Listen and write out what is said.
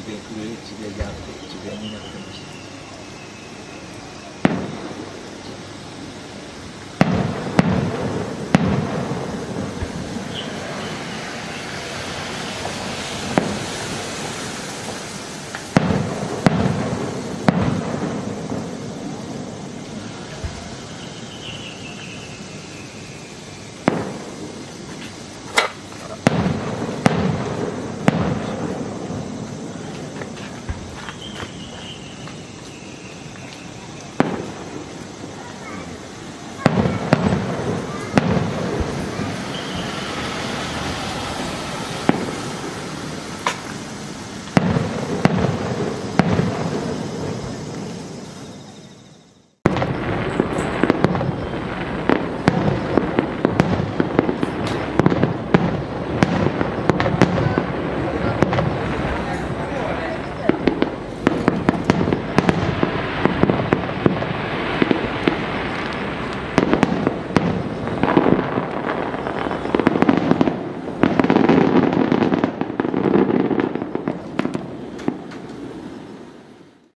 地で震え地で弱点地でになってました。